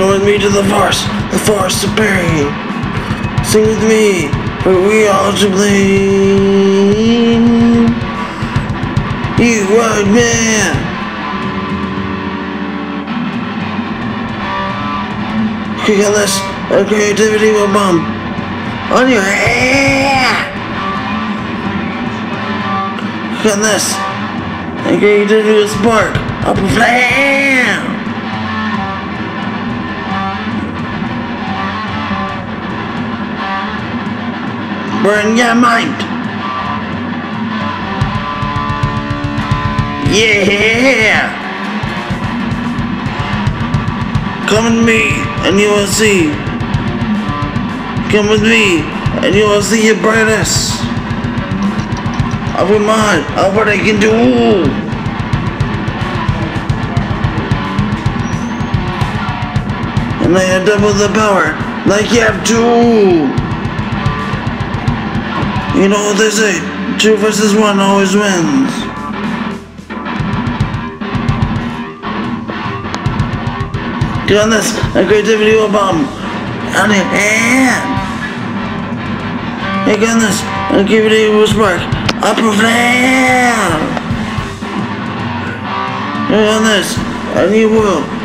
Come with me to the forest, the forest of pain. Sing with me, for we all to blame. You white man. This, a creativity will bomb on your head. This, a creativity will spark up a flame. Burn your mind. Yeah! Come with me and you will see. Come with me and you will see your brightness. Of your mind, of what I can do. And I have double the power, like you have two. You know what they say, two versus one always wins. Get on this, a creativity will bomb on your hand. Hey, get on this, a creativity will spark a flame. Get on this, and you will